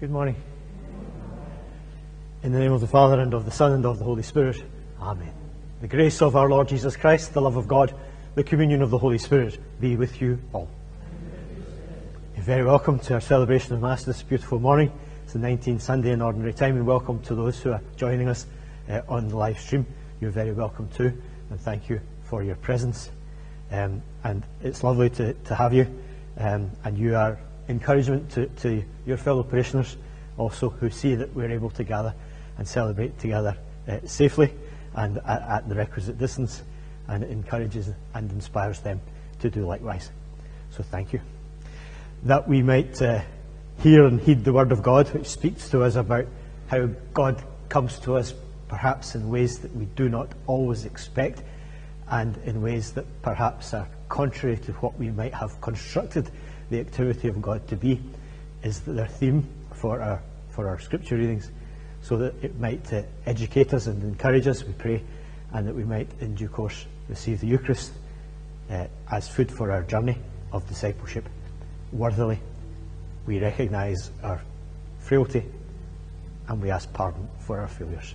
Good morning. In the name of the Father, and of the Son, and of the Holy Spirit. Amen. The grace of our Lord Jesus Christ, the love of God, the communion of the Holy Spirit be with you all. You're very welcome to our celebration of Mass this beautiful morning. It's the 19th Sunday in Ordinary Time, and welcome to those who are joining us uh, on the live stream. You're very welcome too, and thank you for your presence. Um, and it's lovely to, to have you, um, and you are encouragement to, to your fellow parishioners also who see that we're able to gather and celebrate together uh, safely and at, at, the requisite distance, and it encourages and inspires them to do likewise. So thank you. That we might uh, hear and heed the Word of God, which speaks to us about how God comes to us perhaps in ways that we do not always expect and in ways that perhaps are contrary to what we might have constructed the activity of God to be, is their theme for our, for our scripture readings, so that it might uh, educate us and encourage us, we pray, and that we might, in due course, receive the Eucharist uh, as food for our journey of discipleship worthily. We recognise our frailty and we ask pardon for our failures.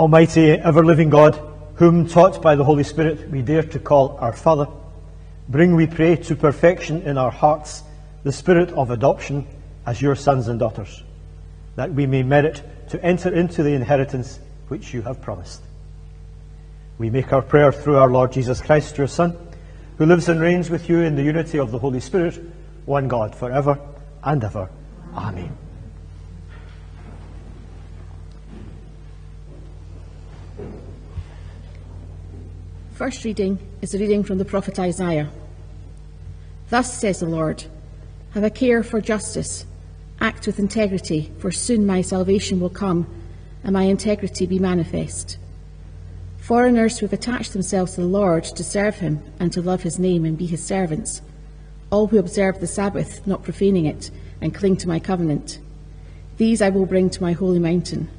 Almighty, ever living God, whom taught by the Holy Spirit we dare to call our Father, bring, we pray, to perfection in our hearts the spirit of adoption as your sons and daughters, that we may merit to enter into the inheritance which you have promised. We make our prayer through our Lord Jesus Christ, your Son, who lives and reigns with you in the unity of the Holy Spirit, one God, for ever and ever. Amen. First reading is a reading from the prophet Isaiah. Thus says the Lord Have a care for justice, act with integrity, for soon my salvation will come and my integrity be manifest. Foreigners who have attached themselves to the Lord to serve him and to love his name and be his servants, all who observe the Sabbath, not profaning it, and cling to my covenant, these I will bring to my holy mountain.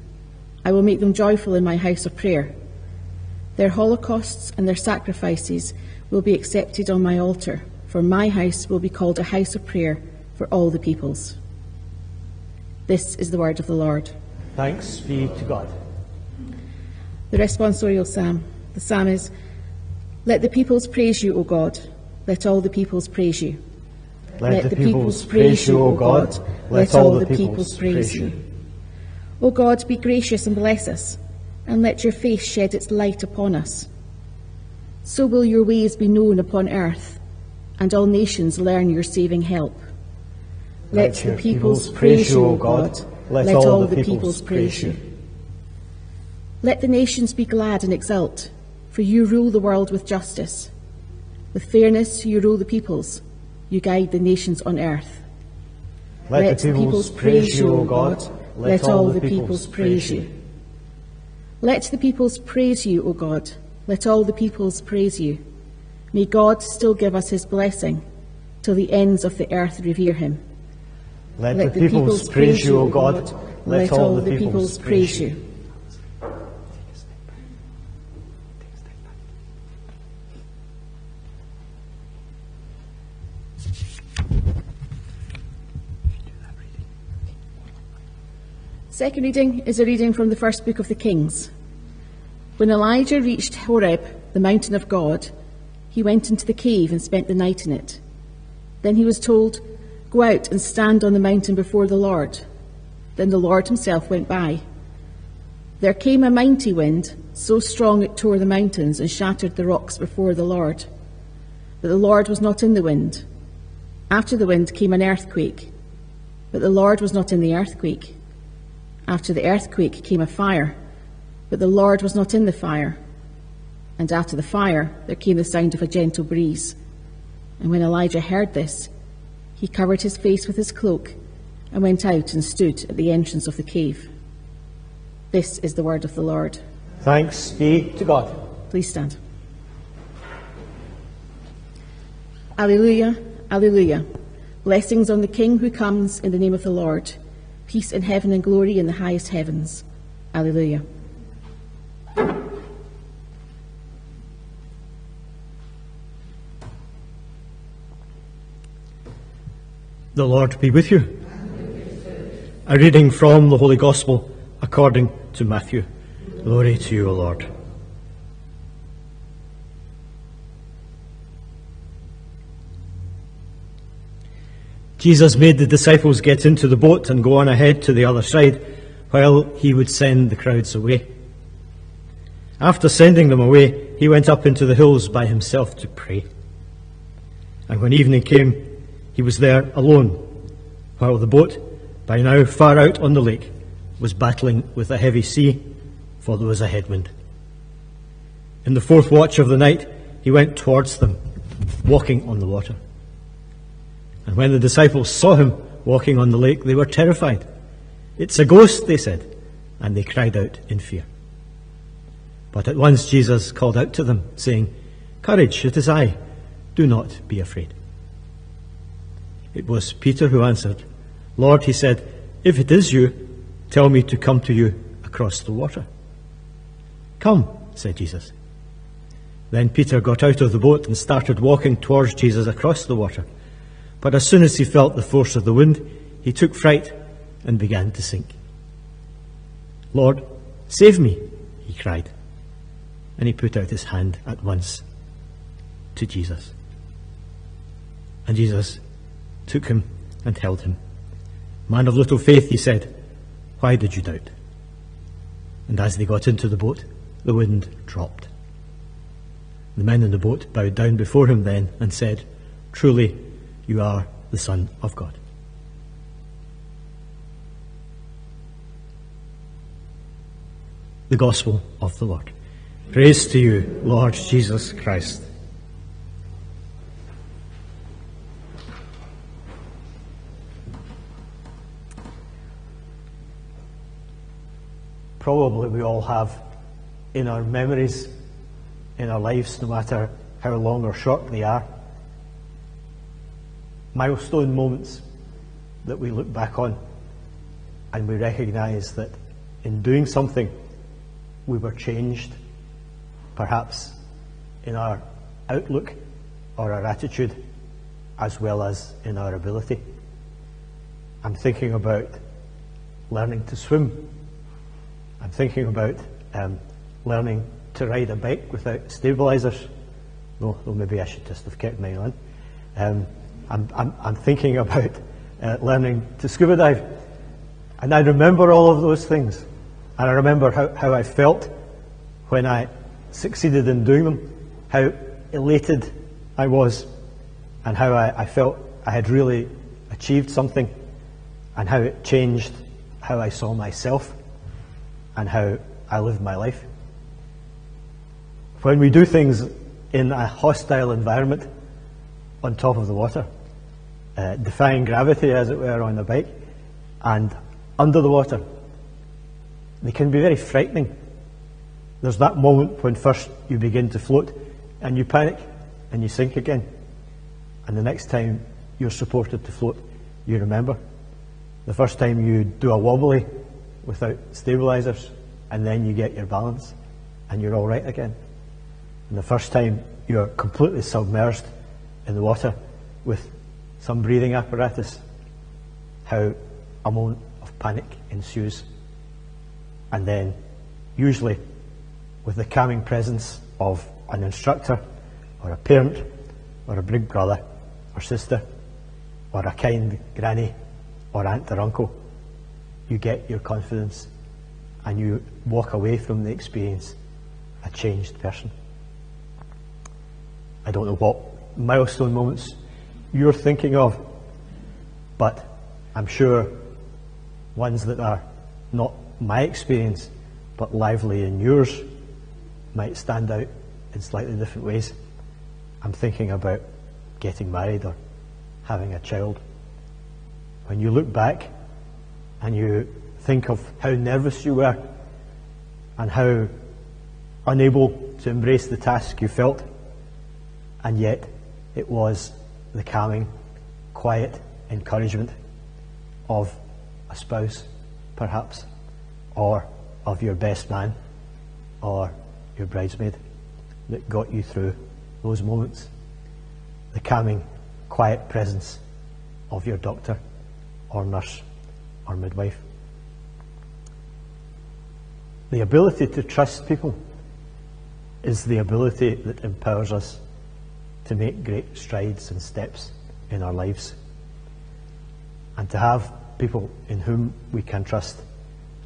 I will make them joyful in my house of prayer. Their holocausts and their sacrifices will be accepted on my altar, for my house will be called a house of prayer for all the peoples. This is the word of the Lord. Thanks be to God. The responsorial psalm. The psalm is Let the peoples praise you, O God. Let all the peoples praise you. Let, Let the, peoples, praise you, O God. Let all the peoples praise you. O God, be gracious and bless us and let your face shed its light upon us. So will your ways be known upon earth, and all nations learn your saving help. Let, let the peoples praise you, O God. Let, let all, all the peoples praise you. Let the nations be glad and exult, for you rule the world with justice. With fairness, you rule the peoples. You guide the nations on earth. Let, let the peoples praise you, O God. Let all the peoples praise you. Let the peoples praise you, O God. Let all the peoples praise you. May God still give us his blessing till the ends of the earth revere him. Let, Let the, peoples, peoples praise you, O God. Let, Let all the peoples praise you. Second reading is a reading from the first book of the Kings. When Elijah reached Horeb, the mountain of God, he went into the cave and spent the night in it. Then he was told, Go out and stand on the mountain before the Lord. Then the Lord himself went by. There came a mighty wind, so strong it tore the mountains and shattered the rocks before the Lord. But the Lord was not in the wind. After the wind came an earthquake, but the Lord was not in the earthquake. After the earthquake came a fire, but the Lord was not in the fire. And after the fire, there came the sound of a gentle breeze. And when Elijah heard this, he covered his face with his cloak and went out and stood at the entrance of the cave. This is the word of the Lord. Thanks be to God. Please stand. Alleluia, Alleluia. Blessings on the King who comes in the name of the Lord. Peace in heaven and glory in the highest heavens. Alleluia. The Lord be with you. A reading from the Holy Gospel according to Matthew. Glory to you, O Lord. Jesus made the disciples get into the boat and go on ahead to the other side while he would send the crowds away. After sending them away, he went up into the hills by himself to pray. And when evening came, he was there alone, while the boat, by now far out on the lake, was battling with a heavy sea, for there was a headwind. In the fourth watch of the night, he went towards them, walking on the water. And when the disciples saw him walking on the lake, they were terrified. It's a ghost, they said, and they cried out in fear. But at once Jesus called out to them, saying, Courage, it is I. Do not be afraid. It was Peter who answered, Lord, he said, if it is you, tell me to come to you across the water. Come, said Jesus. Then Peter got out of the boat and started walking towards Jesus across the water. But as soon as he felt the force of the wind, he took fright and began to sink. Lord, save me, he cried. And he put out his hand at once to Jesus. And Jesus took him and held him. Man of little faith, he said, why did you doubt? And as they got into the boat, the wind dropped. The men in the boat bowed down before him then and said, Truly, you are the Son of God. The Gospel of the Lord. Praise to you, Lord Jesus Christ. Probably we all have in our memories, in our lives, no matter how long or short they are, milestone moments that we look back on and we recognize that in doing something we were changed, perhaps in our outlook or our attitude as well as in our ability. I'm thinking about learning to swim. I'm thinking about um, learning to ride a bike without stabilizers. No, well, maybe I should just have kept mine on. Um, I'm, I'm, I'm thinking about uh, learning to scuba dive. And I remember all of those things. And I remember how, how I felt when I succeeded in doing them, how elated I was, and how I, I felt I had really achieved something, and how it changed how I saw myself and how I lived my life. When we do things in a hostile environment on top of the water, uh, defying gravity, as it were, on a bike, and under the water. They can be very frightening. There's that moment when first you begin to float and you panic and you sink again. And the next time you're supported to float, you remember. The first time you do a wobbly without stabilizers and then you get your balance and you're all right again. And the first time you're completely submerged in the water with some breathing apparatus, how a moment of panic ensues. And then, usually, with the calming presence of an instructor, or a parent, or a big brother, or sister, or a kind granny, or aunt or uncle, you get your confidence and you walk away from the experience a changed person. I don't know what milestone moments you're thinking of, but I'm sure ones that are not my experience, but lively in yours might stand out in slightly different ways. I'm thinking about getting married or having a child. When you look back and you think of how nervous you were and how unable to embrace the task you felt, and yet it was the calming, quiet encouragement of a spouse, perhaps, or of your best man, or your bridesmaid that got you through those moments. The calming, quiet presence of your doctor, or nurse, or midwife. The ability to trust people is the ability that empowers us to make great strides and steps in our lives. And to have people in whom we can trust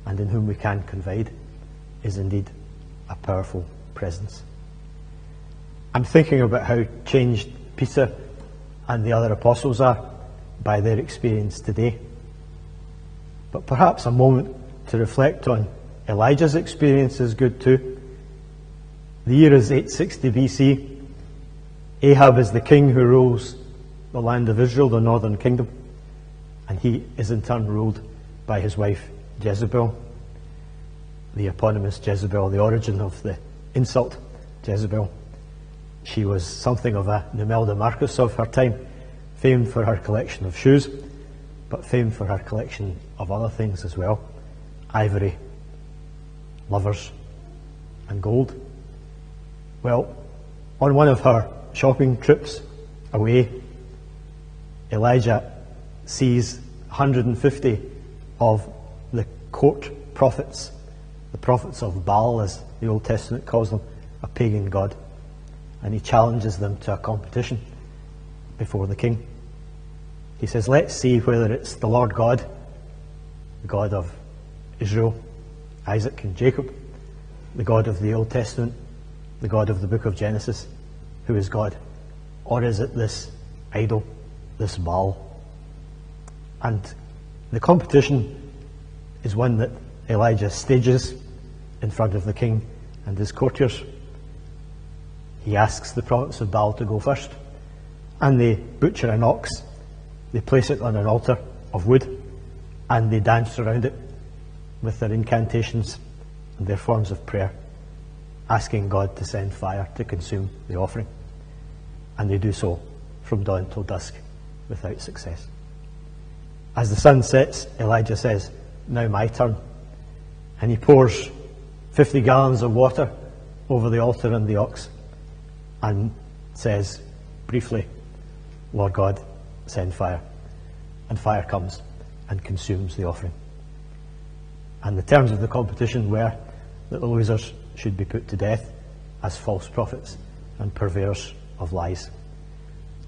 and in whom we can confide is indeed a powerful presence. I'm thinking about how changed Peter and the other apostles are by their experience today. But perhaps a moment to reflect on Elijah's experience is good too. The year is 860 BC. Ahab is the king who rules the land of Israel, the northern kingdom, and he is in turn ruled by his wife Jezebel, the eponymous Jezebel, the origin of the insult Jezebel. She was something of a Imelda Marcos of her time, famed for her collection of shoes, but famed for her collection of other things as well ivory, lovers, and gold. Well, on one of her shopping trips away, Elijah sees 150 of the court prophets, the prophets of Baal, as the Old Testament calls them, a pagan god. And he challenges them to a competition before the king. He says, Let's see whether it's the Lord God, the God of Israel, Isaac and Jacob, the God of the Old Testament, the God of the book of Genesis, who is God? Or is it this idol, this Baal? And the competition is one that Elijah stages in front of the king and his courtiers. He asks the prophets of Baal to go first, and they butcher an ox, they place it on an altar of wood, and they dance around it with their incantations and their forms of prayer, asking God to send fire to consume the offering. And they do so from dawn till dusk without success. As the sun sets, Elijah says, Now my turn. And he pours 50 gallons of water over the altar and the ox and says briefly, Lord God, send fire. And fire comes and consumes the offering. And the terms of the competition were that the losers should be put to death as false prophets and purveyors of lies.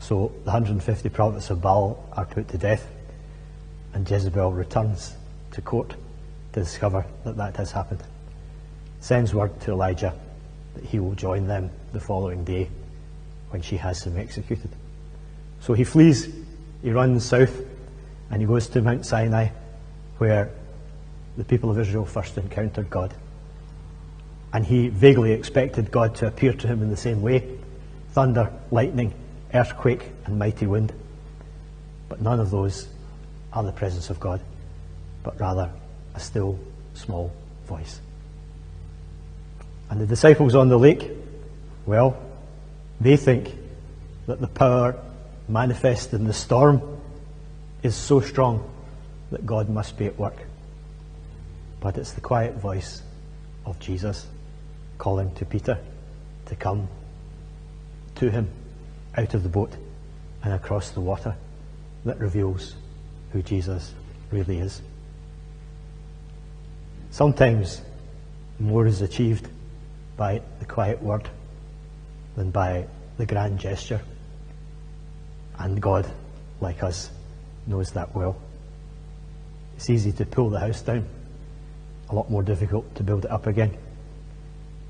So the 150 prophets of Baal are put to death, and Jezebel returns to court to discover that that has happened. Sends word to Elijah that he will join them the following day when she has him executed. So he flees, he runs south, and he goes to Mount Sinai, where the people of Israel first encountered God. And he vaguely expected God to appear to him in the same way thunder, lightning, earthquake, and mighty wind. But none of those are the presence of God, but rather a still, small voice. And the disciples on the lake, well, they think that the power manifest in the storm is so strong that God must be at work but it's the quiet voice of Jesus calling to Peter to come to him out of the boat and across the water that reveals who Jesus really is. Sometimes more is achieved by the quiet word than by the grand gesture. And God, like us, knows that well. It's easy to pull the house down a lot more difficult to build it up again.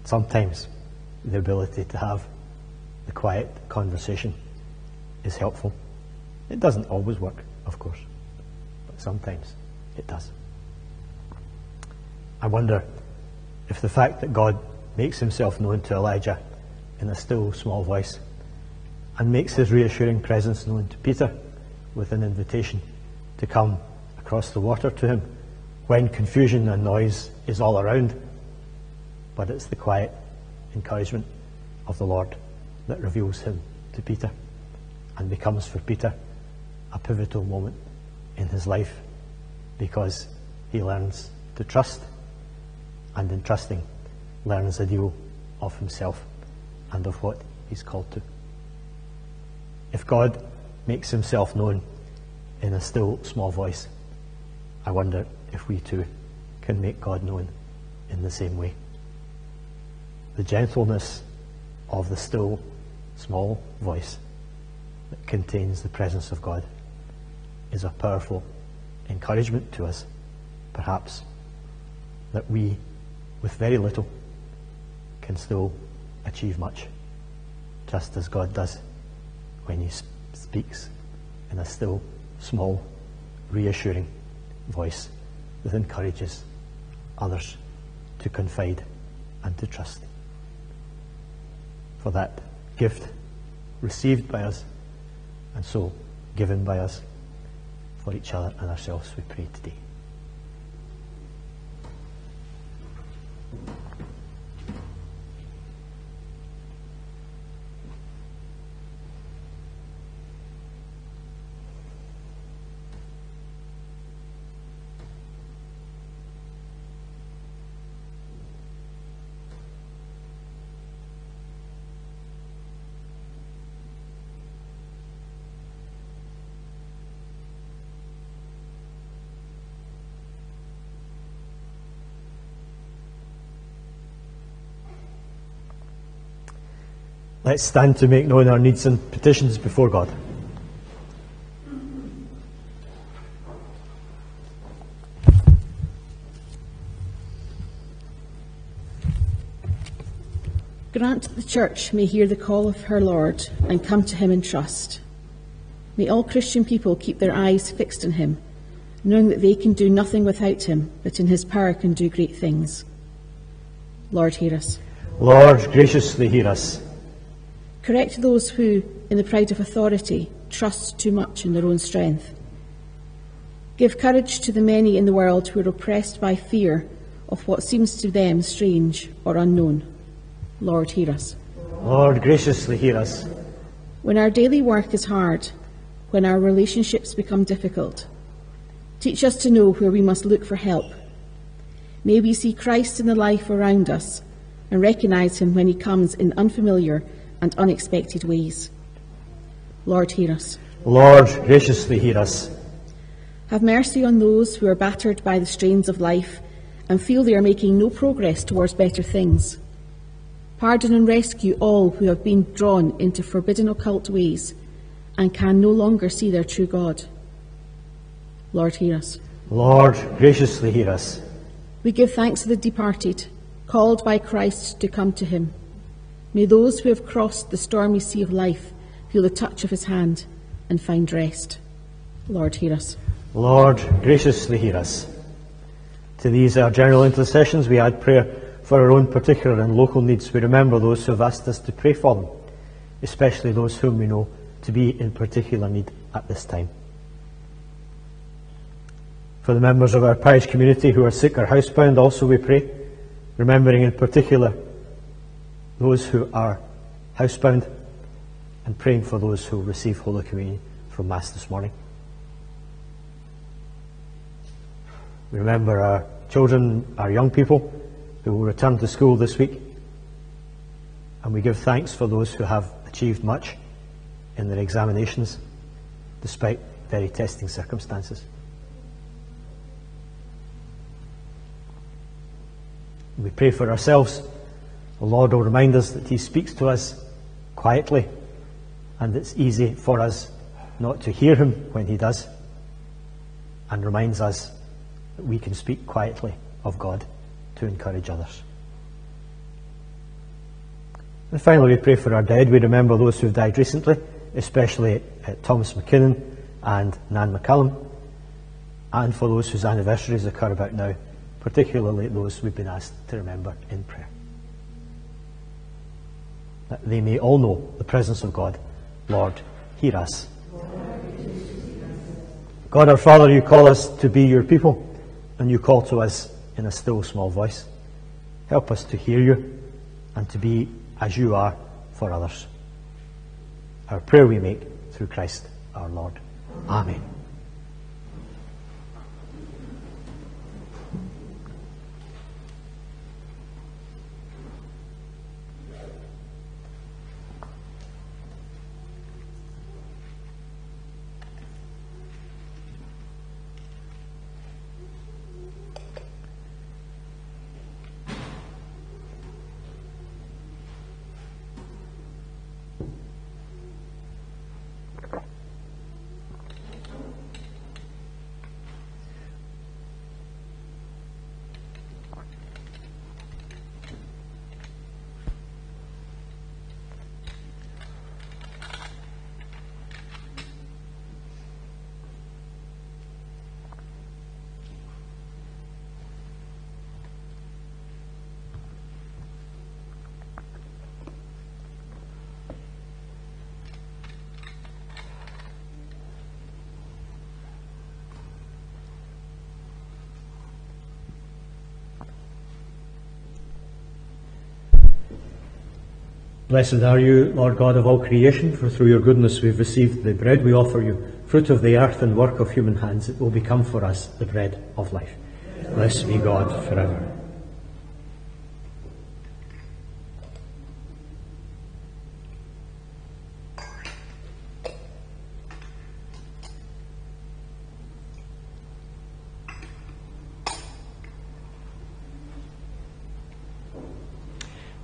Sometimes the ability to have the quiet conversation is helpful. It doesn't always work, of course, but sometimes it does. I wonder if the fact that God makes himself known to Elijah in a still small voice and makes his reassuring presence known to Peter with an invitation to come across the water to him when confusion and noise is all around, but it's the quiet encouragement of the Lord that reveals him to Peter and becomes for Peter a pivotal moment in his life because he learns to trust and in trusting learns a deal of himself and of what he's called to. If God makes himself known in a still small voice, I wonder if we too can make God known in the same way. The gentleness of the still small voice that contains the presence of God is a powerful encouragement to us, perhaps, that we, with very little, can still achieve much, just as God does when He speaks in a still, small, reassuring voice that encourages others to confide and to trust. For that gift received by us and so given by us for each other and ourselves, we pray today. Let's stand to make known our needs and petitions before God. Grant that the Church may hear the call of her Lord and come to him in trust. May all Christian people keep their eyes fixed on him, knowing that they can do nothing without him, but in his power can do great things. Lord, hear us. Lord, graciously hear us. Correct those who, in the pride of authority, trust too much in their own strength. Give courage to the many in the world who are oppressed by fear of what seems to them strange or unknown. Lord, hear us. Lord, graciously hear us. When our daily work is hard, when our relationships become difficult, teach us to know where we must look for help. May we see Christ in the life around us and recognize him when he comes in unfamiliar and unexpected ways. Lord, hear us. Lord, graciously hear us. Have mercy on those who are battered by the strains of life and feel they are making no progress towards better things. Pardon and rescue all who have been drawn into forbidden occult ways and can no longer see their true God. Lord, hear us. Lord, graciously hear us. We give thanks to the departed, called by Christ to come to him. May those who have crossed the stormy sea of life feel the touch of his hand and find rest. Lord, hear us. Lord, graciously hear us. To these our general intercessions, we add prayer for our own particular and local needs. We remember those who have asked us to pray for them, especially those whom we know to be in particular need at this time. For the members of our parish community who are sick or housebound, also we pray, remembering in particular those who are housebound, and praying for those who receive Holy Communion from Mass this morning. We remember our children, our young people who will return to school this week, and we give thanks for those who have achieved much in their examinations despite very testing circumstances. We pray for ourselves the Lord will remind us that He speaks to us quietly, and it's easy for us not to hear Him when He does, and reminds us that we can speak quietly of God to encourage others. And finally, we pray for our dead. We remember those who have died recently, especially uh, Thomas McKinnon and Nan McCallum, and for those whose anniversaries occur about now, particularly those we've been asked to remember in prayer. That they may all know the presence of God. Lord, hear us. God our Father, you call us to be your people, and you call to us in a still small voice. Help us to hear you and to be as you are for others. Our prayer we make through Christ our Lord. Amen. Blessed are you, Lord God of all creation, for through your goodness we've received the bread we offer you, fruit of the earth and work of human hands. It will become for us the bread of life. Blessed be God forever.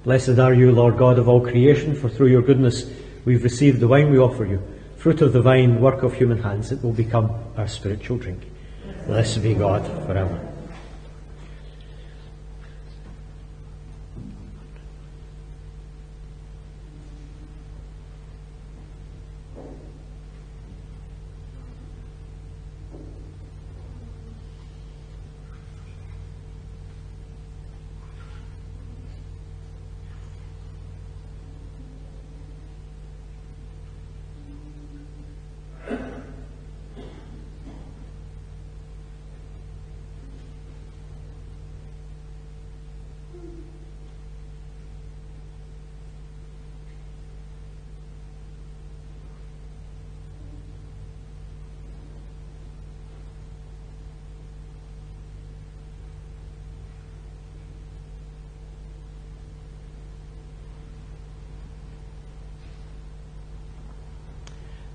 Blessed are you, Lord God of all creation, for through your goodness we've received the wine we offer you, fruit of the vine, work of human hands. It will become our spiritual drink. Blessed be God forever.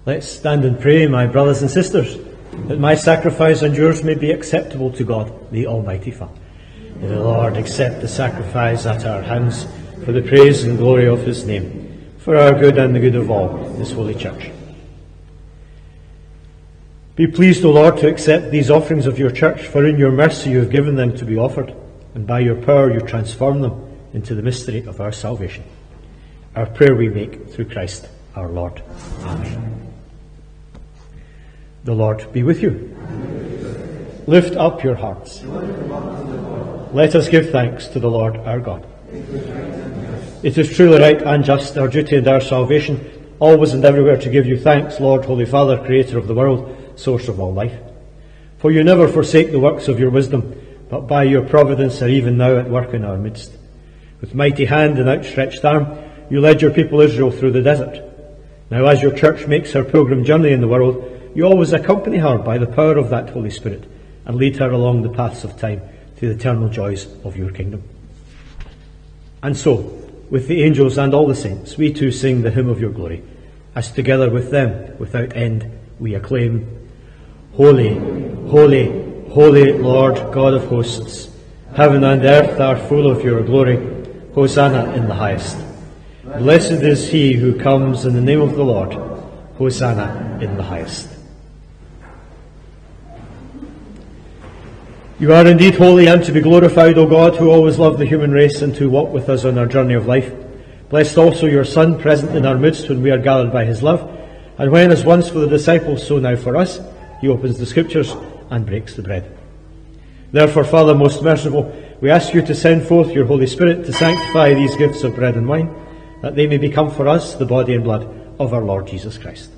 Let's stand and pray, my brothers and sisters, that my sacrifice and yours may be acceptable to God, the Almighty Father. May the Lord accept the sacrifice at our hands for the praise and glory of his name, for our good and the good of all this holy church. Be pleased, O Lord, to accept these offerings of your church, for in your mercy you have given them to be offered, and by your power you transform them into the mystery of our salvation. Our prayer we make through Christ our Lord. Amen. The Lord be with you. Lift up your hearts. Let us give thanks to the Lord our God. It is truly right and just, our duty and our salvation, always and everywhere to give you thanks, Lord, Holy Father, Creator of the world, source of all life. For you never forsake the works of your wisdom, but by your providence are even now at work in our midst. With mighty hand and outstretched arm, you led your people Israel through the desert. Now, as your church makes her pilgrim journey in the world, you always accompany her by the power of that Holy Spirit and lead her along the paths of time to the eternal joys of your kingdom. And so, with the angels and all the saints, we too sing the hymn of your glory, as together with them, without end, we acclaim, Holy, holy, holy Lord God of hosts, heaven and earth are full of your glory. Hosanna in the highest. Blessed is he who comes in the name of the Lord. Hosanna in the highest. You are indeed holy and to be glorified, O God, who always loved the human race and who walk with us on our journey of life. Blessed also your Son, present in our midst when we are gathered by his love, and when, as once for the disciples, so now for us, he opens the Scriptures and breaks the bread. Therefore, Father most merciful, we ask you to send forth your Holy Spirit to sanctify these gifts of bread and wine, that they may become for us the body and blood of our Lord Jesus Christ.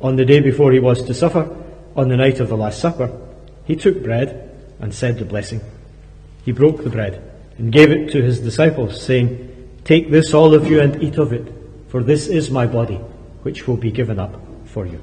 On the day before he was to suffer, on the night of the Last Supper, he took bread and said the blessing. He broke the bread and gave it to his disciples, saying, Take this, all of you, and eat of it, for this is my body, which will be given up for you.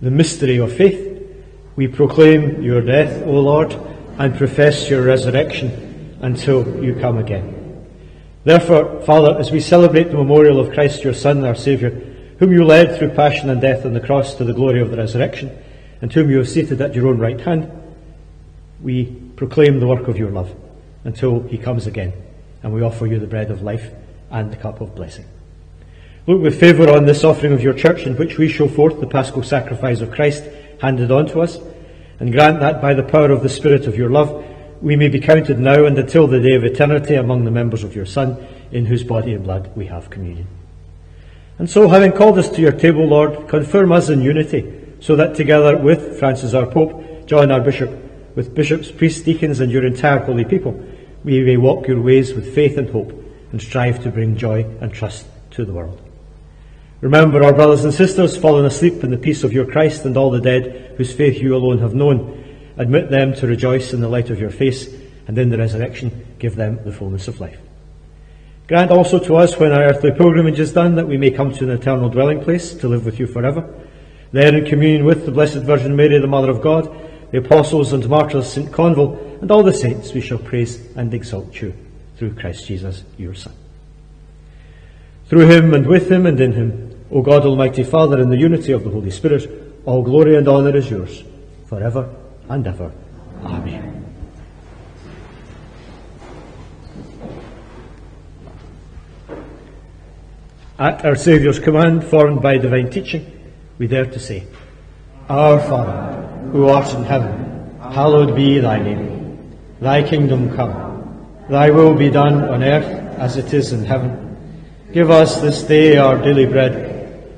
The mystery of faith. We proclaim your death, O Lord, and profess your resurrection until you come again. Therefore, Father, as we celebrate the memorial of Christ your Son, our Saviour, whom you led through passion and death on the cross to the glory of the resurrection, and whom you have seated at your own right hand, we proclaim the work of your love until he comes again, and we offer you the bread of life and the cup of blessing. Look with favour on this offering of your church in which we show forth the paschal sacrifice of Christ handed on to us, and grant that by the power of the Spirit of your love we may be counted now and until the day of eternity among the members of your Son, in whose body and blood we have communion. And so, having called us to your table, Lord, confirm us in unity, so that together with Francis our Pope, John our Bishop, with bishops, priests, deacons, and your entire holy people, we may walk your ways with faith and hope, and strive to bring joy and trust to the world. Remember our brothers and sisters fallen asleep in the peace of your Christ and all the dead whose faith you alone have known. Admit them to rejoice in the light of your face, and in the resurrection give them the fullness of life. Grant also to us, when our earthly pilgrimage is done, that we may come to an eternal dwelling place to live with you forever. There, in communion with the Blessed Virgin Mary, the Mother of God, the apostles and martyrs, St. Conval, and all the saints, we shall praise and exalt you through Christ Jesus, your Son. Through him, and with him, and in him, O God, Almighty Father, in the unity of the Holy Spirit, all glory and honour is yours, forever and ever. Amen. At our Saviour's command, formed by divine teaching, we dare to say, Our Father, who art in heaven, hallowed be thy name. Thy kingdom come. Thy will be done on earth as it is in heaven. Give us this day our daily bread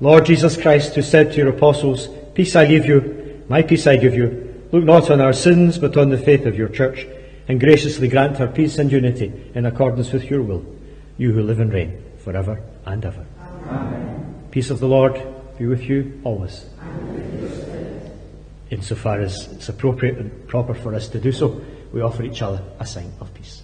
Lord Jesus Christ, who said to your apostles, Peace I leave you, my peace I give you, look not on our sins, but on the faith of your church, and graciously grant her peace and unity in accordance with your will, you who live and reign forever and ever. Amen. Peace of the Lord be with you always. Insofar as it's appropriate and proper for us to do so, we offer each other a sign of peace.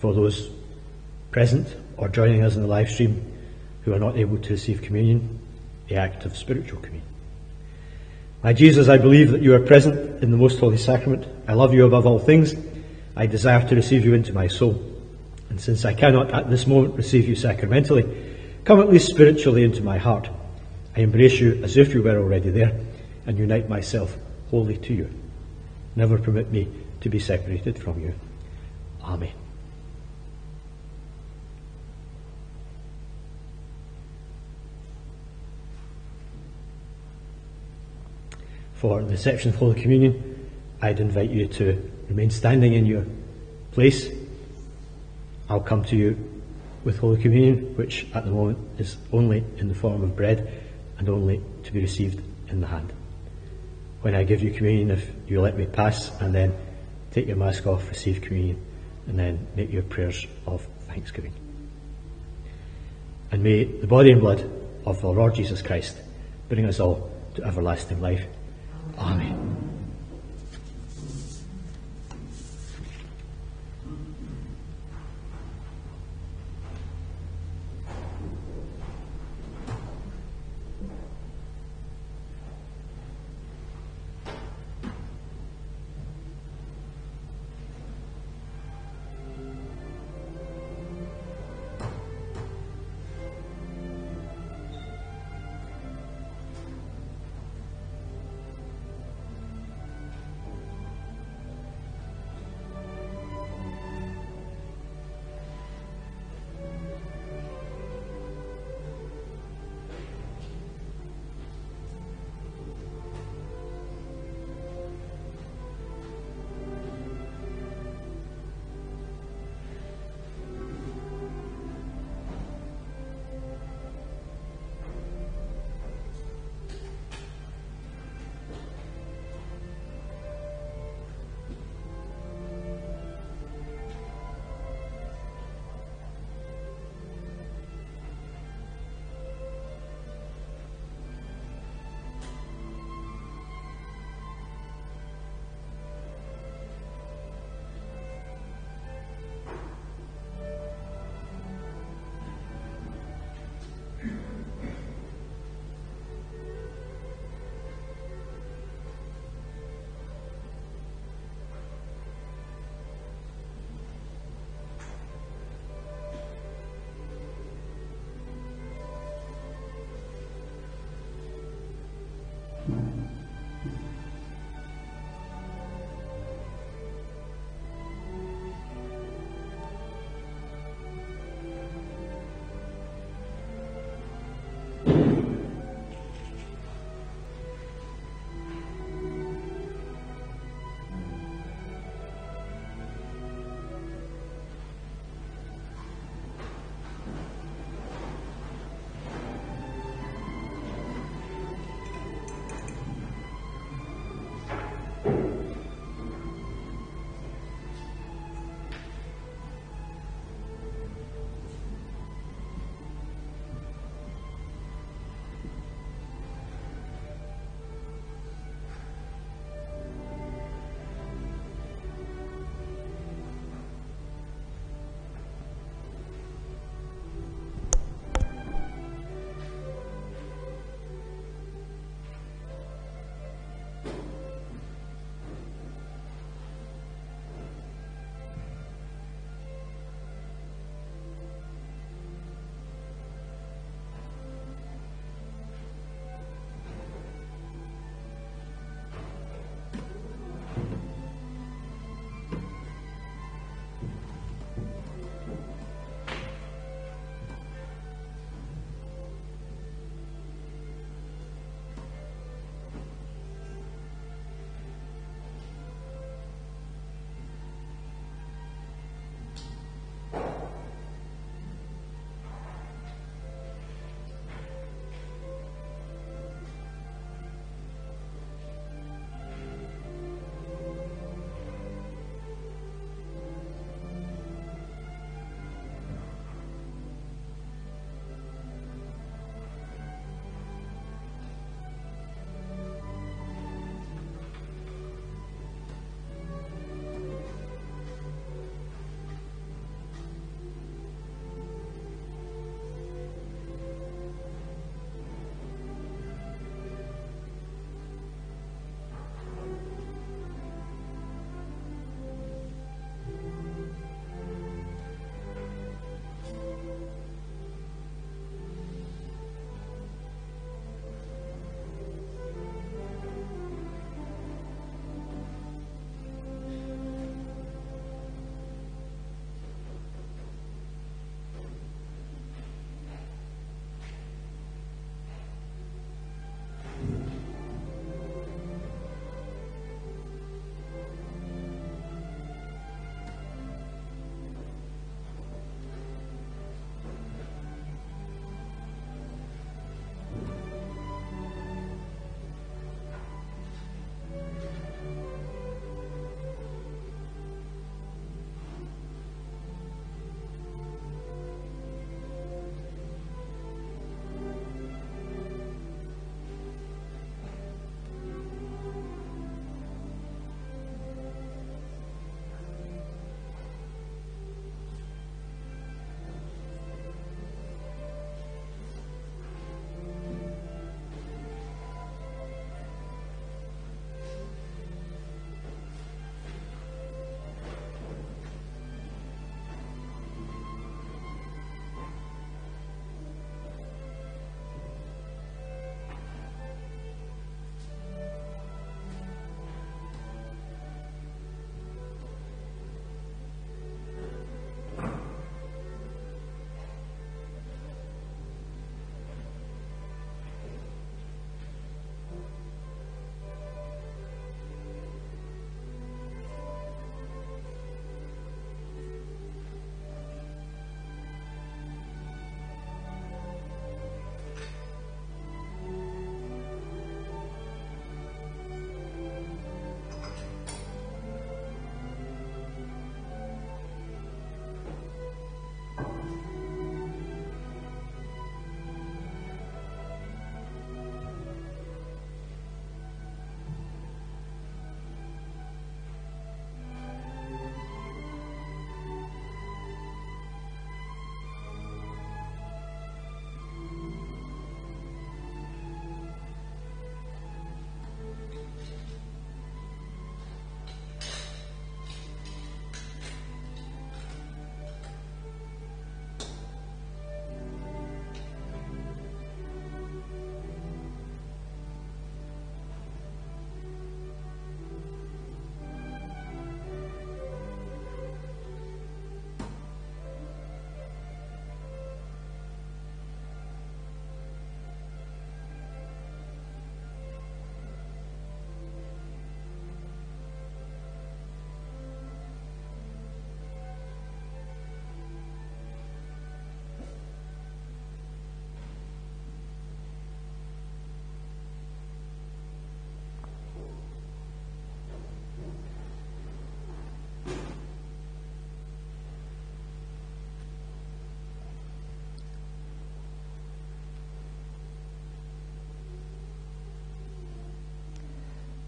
For those present or joining us in the live stream who are not able to receive communion, the act of spiritual communion. My Jesus, I believe that you are present in the most holy sacrament. I love you above all things. I desire to receive you into my soul. And since I cannot at this moment receive you sacramentally, come at least spiritually into my heart. I embrace you as if you were already there and unite myself wholly to you. Never permit me to be separated from you. Amen. For the reception of Holy Communion, I'd invite you to remain standing in your place. I'll come to you with Holy Communion, which at the moment is only in the form of bread and only to be received in the hand. When I give you communion, if you let me pass and then take your mask off, receive communion, and then make your prayers of thanksgiving. And may the body and blood of the Lord Jesus Christ bring us all to everlasting life. Amen.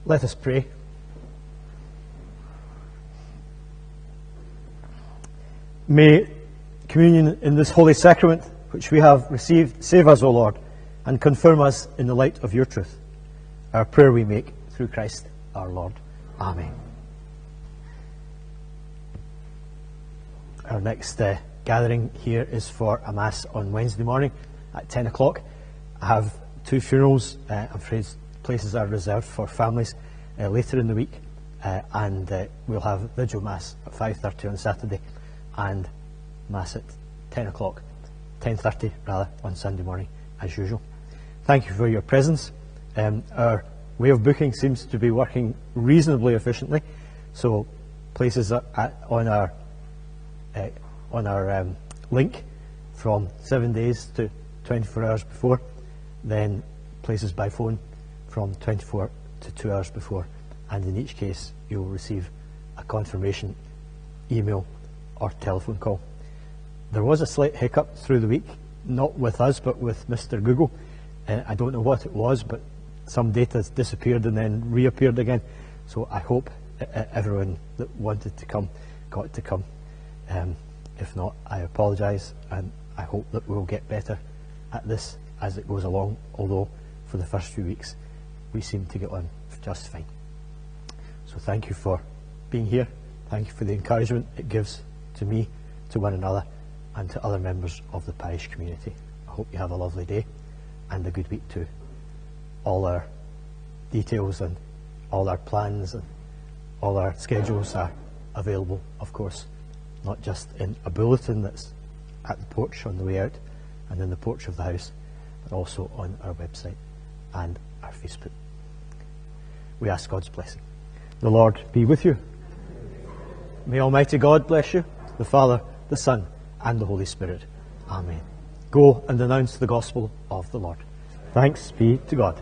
Let us pray. May communion in this holy sacrament which we have received save us, O Lord, and confirm us in the light of your truth. Our prayer we make through Christ our Lord. Amen. Our next uh, gathering here is for a Mass on Wednesday morning at 10 o'clock. I have two funerals. Uh, I'm afraid places are reserved for families uh, later in the week. Uh, and uh, we'll have Vigil Mass at 5.30 on Saturday and Mass at 10 o'clock, 10.30 rather, on Sunday morning as usual. Thank you for your presence. Um, our way of booking seems to be working reasonably efficiently. So places at, on our uh, on our um, link from seven days to 24 hours before, then places by phone from 24 to two hours before, and in each case you'll receive a confirmation email or telephone call. There was a slight hiccup through the week, not with us but with Mr. Google. Uh, I don't know what it was, but some data has disappeared and then reappeared again. So I hope uh, everyone that wanted to come got to come. Um, if not, I apologise and I hope that we'll get better at this as it goes along, although for the first few weeks we seem to get on just fine. So thank you for being here. Thank you for the encouragement it gives to me, to one another, and to other members of the parish community. I hope you have a lovely day and a good week too. All our details and all our plans and all our schedules are available, of course, not just in a bulletin that's at the porch on the way out and in the porch of the house, but also on our website and our Facebook. We ask God's blessing. The Lord be with you. May Almighty God bless you, the Father, the Son, and the Holy Spirit. Amen. Go and announce the gospel of the Lord. Thanks be to God.